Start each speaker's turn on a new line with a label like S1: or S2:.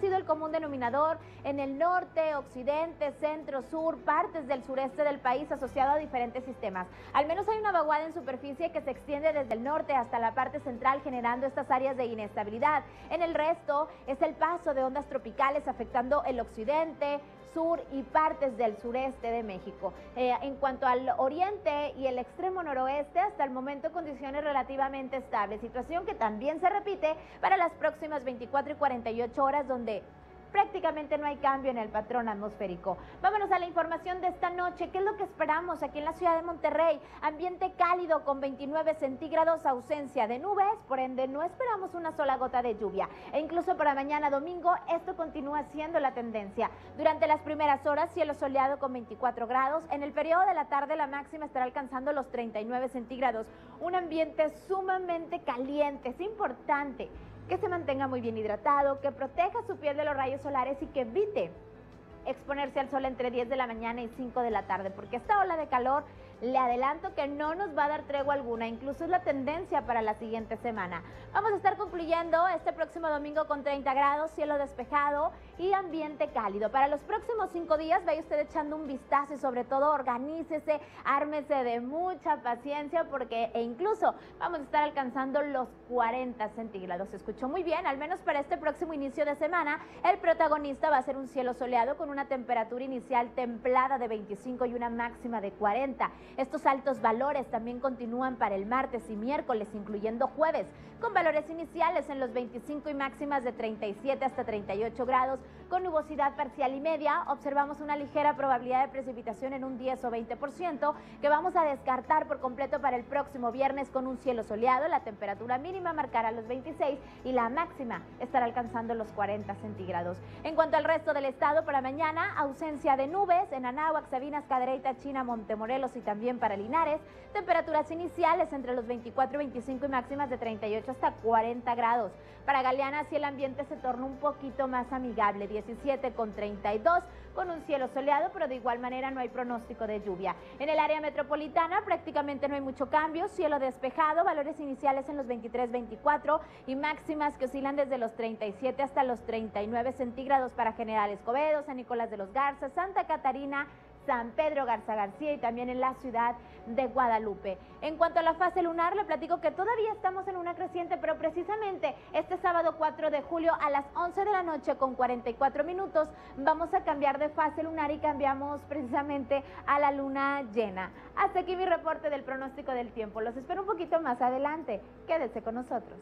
S1: sido el común denominador en el norte, occidente, centro, sur, partes del sureste del país asociado a diferentes sistemas. Al menos hay una vaguada en superficie que se extiende desde el norte hasta la parte central generando estas áreas de inestabilidad. En el resto es el paso de ondas tropicales afectando el occidente, sur y partes del sureste de México. Eh, en cuanto al oriente y el extremo noroeste, hasta el momento condiciones relativamente estables, situación que también se repite para las próximas 24 y 48 horas donde prácticamente no hay cambio en el patrón atmosférico. Vámonos a la información de esta noche. ¿Qué es lo que esperamos aquí en la ciudad de Monterrey? Ambiente cálido con 29 centígrados, ausencia de nubes, por ende no esperamos una sola gota de lluvia. E incluso para mañana domingo esto continúa siendo la tendencia. Durante las primeras horas, cielo soleado con 24 grados. En el periodo de la tarde la máxima estará alcanzando los 39 centígrados. Un ambiente sumamente caliente. Es importante que se mantenga muy bien hidratado, que proteja su piel de los rayos solares y que evite exponerse al sol entre 10 de la mañana y 5 de la tarde, porque esta ola de calor le adelanto que no nos va a dar tregua alguna, incluso es la tendencia para la siguiente semana. Vamos a estar concluyendo este próximo domingo con 30 grados, cielo despejado y ambiente cálido. Para los próximos cinco días vaya usted echando un vistazo y sobre todo organícese, ármese de mucha paciencia porque e incluso vamos a estar alcanzando los 40 centígrados. Se escuchó muy bien, al menos para este próximo inicio de semana, el protagonista va a ser un cielo soleado con una temperatura inicial templada de 25 y una máxima de 40. Estos altos valores también continúan para el martes y miércoles, incluyendo jueves, con valores iniciales en los 25 y máximas de 37 hasta 38 grados, con nubosidad parcial y media. Observamos una ligera probabilidad de precipitación en un 10 o 20% que vamos a descartar por completo para el próximo viernes con un cielo soleado. La temperatura mínima marcará los 26 y la máxima estará alcanzando los 40 centígrados. En cuanto al resto del estado, para mañana, ausencia de nubes en Anáhuac, Sabinas, Cadereyta, China, Montemorelos y también también para Linares. Temperaturas iniciales entre los 24 y 25 y máximas de 38 hasta 40 grados. Para Galeana, si el ambiente se torna un poquito más amigable, 17 con 32, con un cielo soleado, pero de igual manera no hay pronóstico de lluvia. En el área metropolitana prácticamente no hay mucho cambio, cielo despejado, valores iniciales en los 23, 24 y máximas que oscilan desde los 37 hasta los 39 centígrados para General Escobedo, San Nicolás de los Garza, Santa Catarina, San Pedro Garza García y también en la ciudad de Guadalupe. En cuanto a la fase lunar, le platico que todavía estamos en una creciente, pero precisamente este sábado 4 de julio a las 11 de la noche con 44 minutos vamos a cambiar de fase lunar y cambiamos precisamente a la luna llena. Hasta aquí mi reporte del pronóstico del tiempo. Los espero un poquito más adelante. Quédese con nosotros.